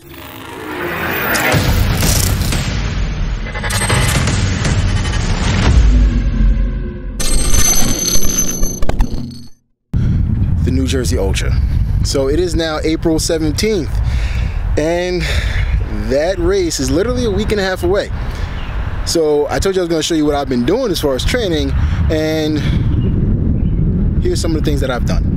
The New Jersey Ultra. So it is now April 17th, and that race is literally a week and a half away. So I told you I was going to show you what I've been doing as far as training, and here's some of the things that I've done.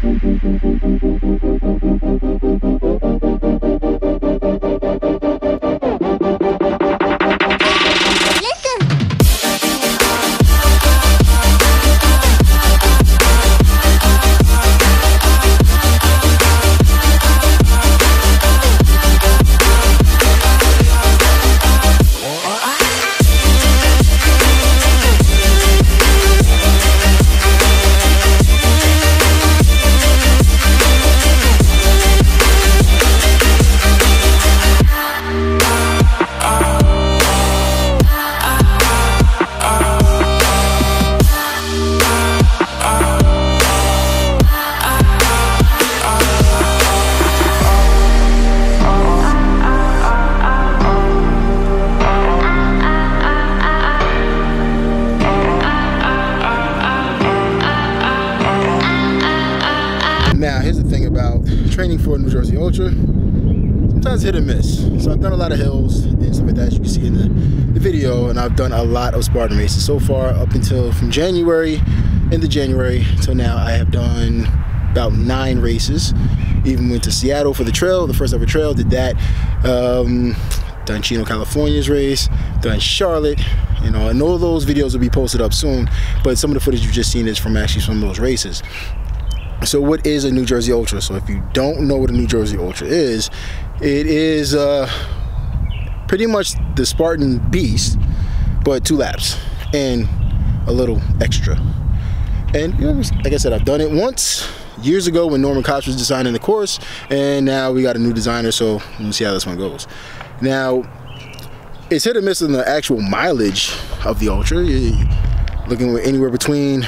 Thank you. Now, here's the thing about training for New Jersey Ultra. Sometimes hit or miss. So I've done a lot of hills and stuff like that, as you can see in the, the video, and I've done a lot of Spartan races so far up until from January into January till now. I have done about nine races. Even went to Seattle for the trail, the first ever trail. Did that. Um, done Chino, California's race. Done Charlotte. You know, and all those videos will be posted up soon. But some of the footage you've just seen is from actually some of those races. So what is a New Jersey Ultra? So if you don't know what a New Jersey Ultra is, it is uh, pretty much the Spartan Beast, but two laps and a little extra. And you know, like I said, I've done it once years ago when Norman Koch was designing the course, and now we got a new designer, so we'll see how this one goes. Now, it's hit or miss on the actual mileage of the Ultra. You're looking anywhere between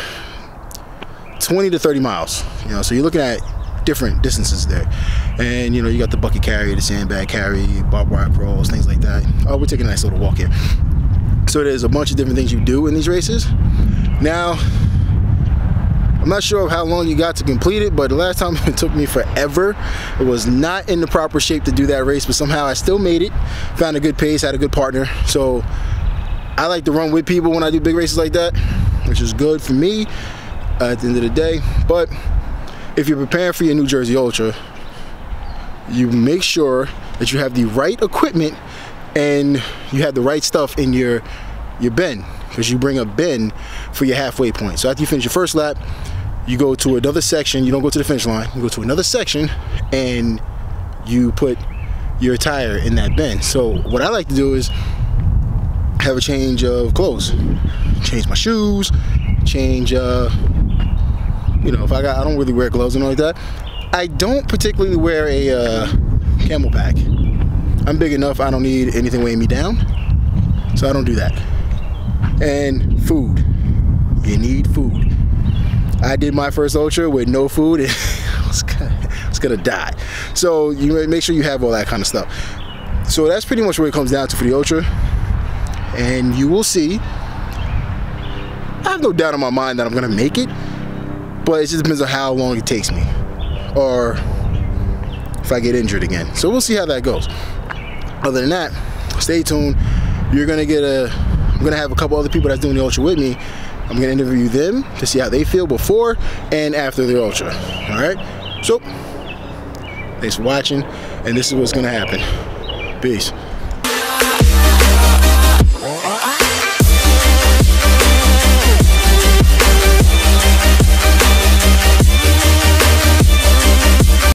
20 to 30 miles. You know, so you're looking at different distances there. And you know, you got the bucket carry, the sandbag carry, barbed wire crawls, things like that. Oh, we're taking a nice little walk here. So there's a bunch of different things you do in these races. Now, I'm not sure how long you got to complete it, but the last time it took me forever. It was not in the proper shape to do that race, but somehow I still made it. Found a good pace, had a good partner. So I like to run with people when I do big races like that, which is good for me at the end of the day. But if you're preparing for your New Jersey Ultra, you make sure that you have the right equipment and you have the right stuff in your your bin because you bring a bin for your halfway point. So after you finish your first lap, you go to another section. You don't go to the finish line. You go to another section and you put your tire in that bin. So what I like to do is have a change of clothes, change my shoes, change uh, you know, if I got, I don't really wear gloves and all like that. I don't particularly wear a uh, pack. I'm big enough, I don't need anything weighing me down. So I don't do that. And food. You need food. I did my first ultra with no food and I was gonna, gonna die. So you make sure you have all that kind of stuff. So that's pretty much what it comes down to for the ultra. And you will see. I have no doubt in my mind that I'm gonna make it but it just depends on how long it takes me or if I get injured again. So we'll see how that goes. Other than that, stay tuned. You're gonna get a, I'm gonna have a couple other people that's doing the ultra with me. I'm gonna interview them to see how they feel before and after the ultra. All right. So, thanks for watching, and this is what's gonna happen. Peace.